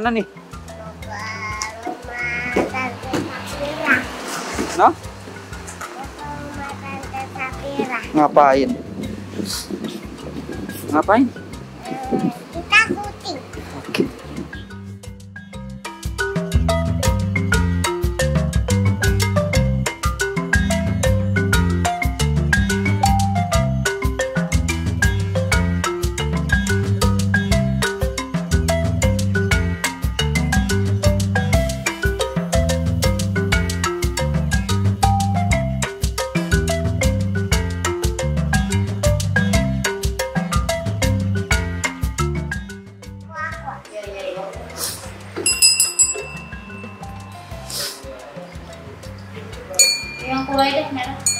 Mana nih? Ke rumah Tante Sapira. No? Ke rumah Tante Sapira. Ngapain? Ngapain? yang keluar dah merah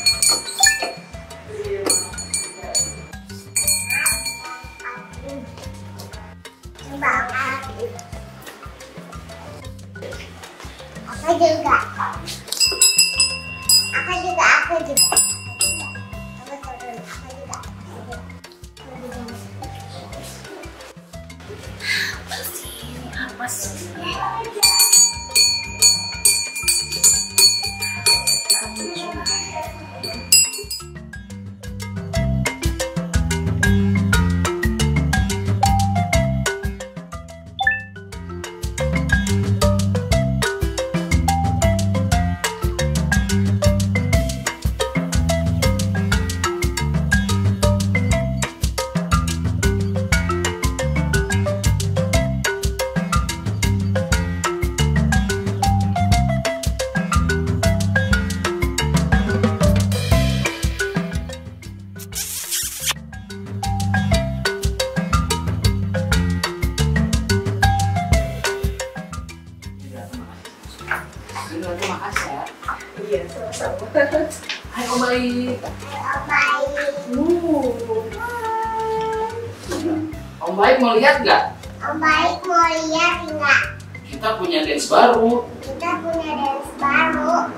Om Baik mau lihat nggak? Om baik mau lihat nggak? Kita punya dance baru. Kita punya dance baru.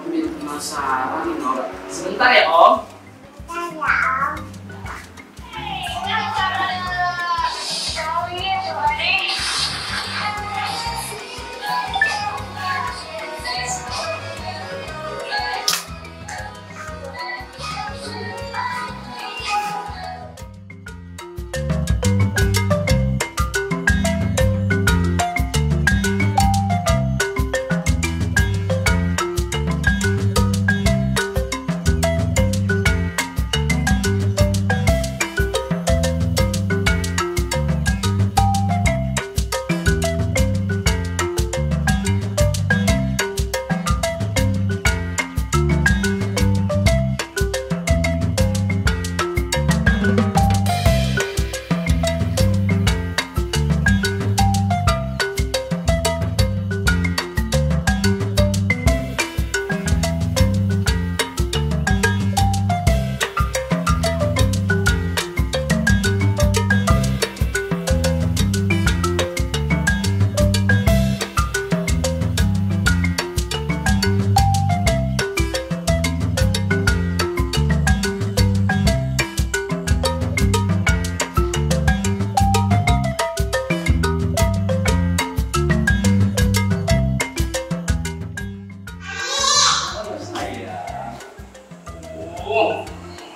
Om jadi penasaran Nora. Sebentar ya Om. Kita ya om.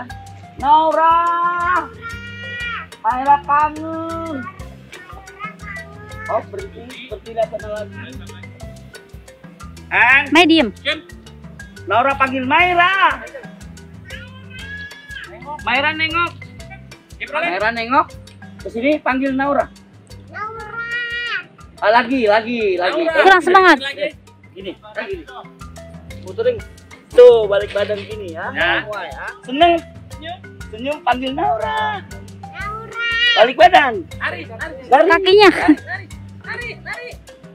sana. Naura. Maira kangen. Oh berhenti, berhenti lihat sana lagi. Ang, Mai diem. Naura panggil Maira. Maira nengok. Maira nengok. Ke sini panggil Naura. Naura. Ah, lagi, lagi, lagi. Kurang semangat. Gini, kan gini. Puterin. Tuh, balik badan gini ya. Ya. Semua ya. Seneng. Senyum panggil Naura. Naura. Balik badan. Lari, lari, Lari. Kakinya. lari, lari, lari.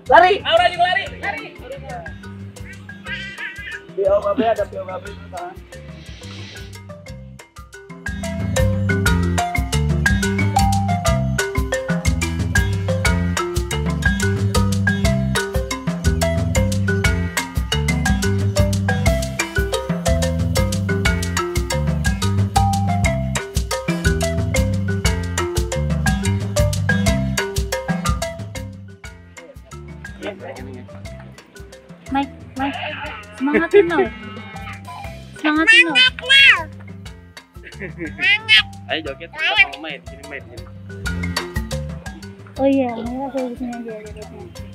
Lari. Laura juga lari, lari. POKB ada POKB kita. Mai, Semangatin lo. Ayo joget main, sini main. Sini. Oh iya, Mai ada di sini aja jogetnya.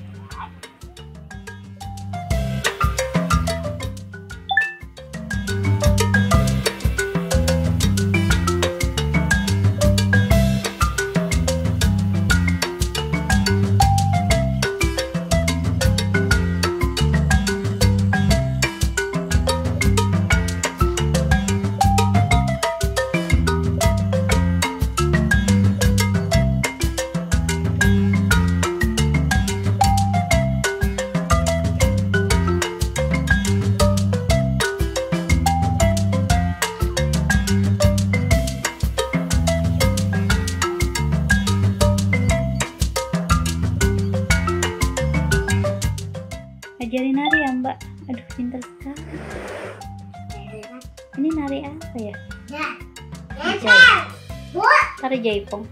Tari jaipong.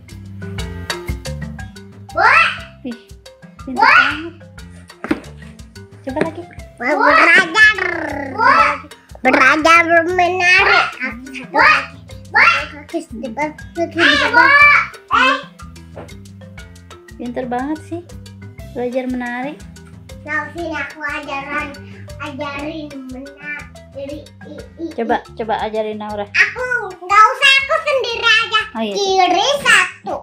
Bu. Ih, pintar banget. Coba lagi. Belajar. Belajar menari. Kaki satu kaki. Kaki depan. Kaki depan. Eh. Pintar banget sih. Belajar menari. Nah, sini aku ajaran ajarin menari. I- i- Coba, coba ajarin Naura. Aku nggak usah aku sendiri aja. Oh iya. Kiri satu,